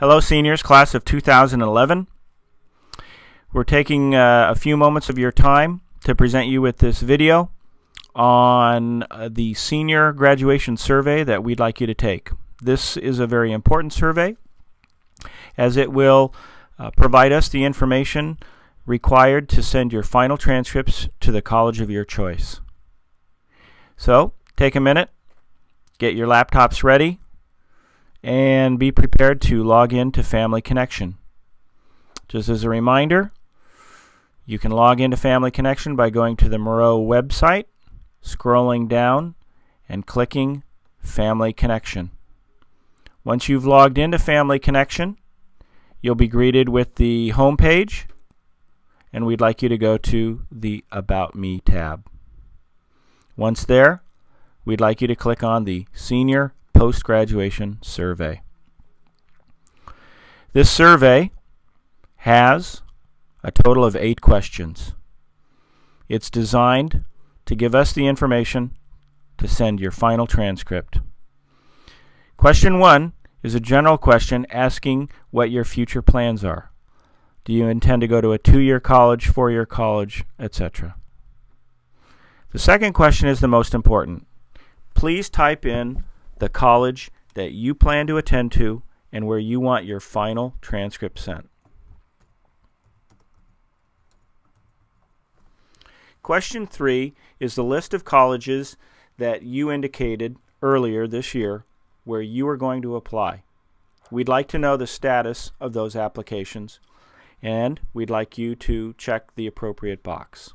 Hello, seniors, class of 2011. We're taking uh, a few moments of your time to present you with this video on uh, the senior graduation survey that we'd like you to take. This is a very important survey as it will uh, provide us the information required to send your final transcripts to the college of your choice. So, take a minute, get your laptops ready, and be prepared to log in to Family Connection. Just as a reminder, you can log into Family Connection by going to the Moreau website, scrolling down, and clicking Family Connection. Once you've logged into Family Connection, you'll be greeted with the home page, and we'd like you to go to the About Me tab. Once there, we'd like you to click on the Senior post-graduation survey. This survey has a total of eight questions. It's designed to give us the information to send your final transcript. Question one is a general question asking what your future plans are. Do you intend to go to a two-year college, four-year college, etc.? The second question is the most important. Please type in the college that you plan to attend to and where you want your final transcript sent. Question three is the list of colleges that you indicated earlier this year where you are going to apply. We'd like to know the status of those applications and we'd like you to check the appropriate box.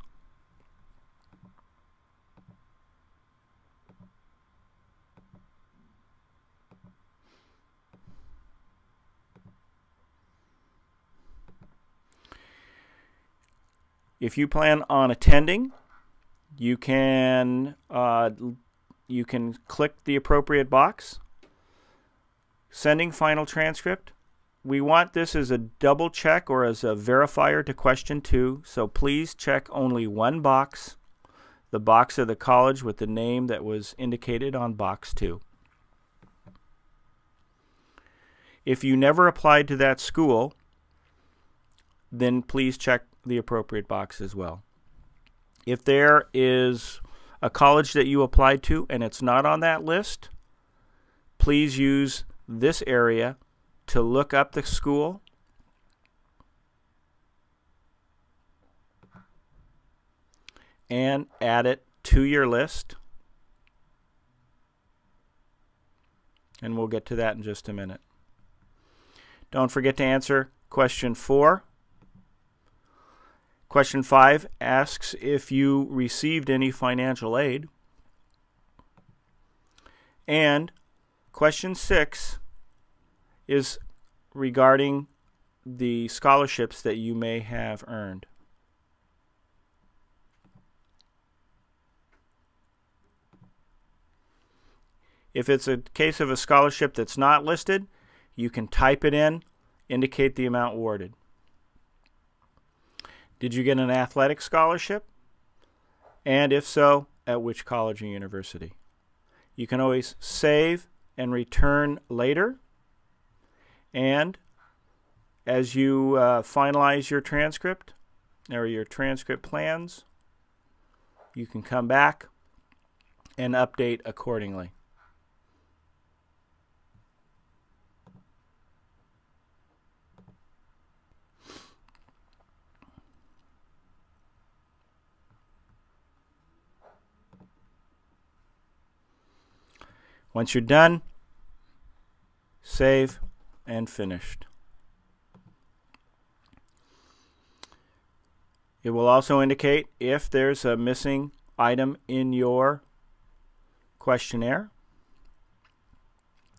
If you plan on attending, you can uh, you can click the appropriate box. Sending final transcript. We want this as a double check or as a verifier to question two, so please check only one box, the box of the college with the name that was indicated on box two. If you never applied to that school, then please check the appropriate box as well. If there is a college that you applied to and it's not on that list, please use this area to look up the school and add it to your list. And we'll get to that in just a minute. Don't forget to answer question four. Question 5 asks if you received any financial aid. And question 6 is regarding the scholarships that you may have earned. If it's a case of a scholarship that's not listed, you can type it in, indicate the amount awarded. Did you get an athletic scholarship? And if so, at which college or university? You can always save and return later. And as you uh, finalize your transcript or your transcript plans, you can come back and update accordingly. Once you're done, save and finished. It will also indicate if there's a missing item in your questionnaire.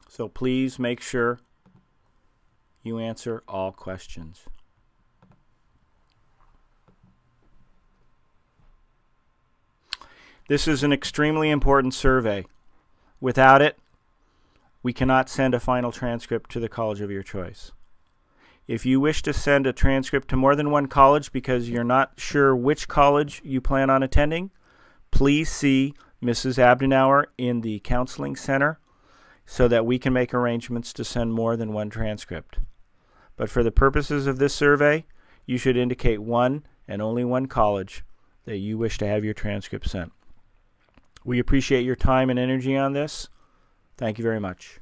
So please make sure you answer all questions. This is an extremely important survey. Without it, we cannot send a final transcript to the college of your choice. If you wish to send a transcript to more than one college because you're not sure which college you plan on attending, please see Mrs. Abdenauer in the Counseling Center so that we can make arrangements to send more than one transcript. but for the purposes of this survey, you should indicate one and only one college that you wish to have your transcript sent. We appreciate your time and energy on this. Thank you very much.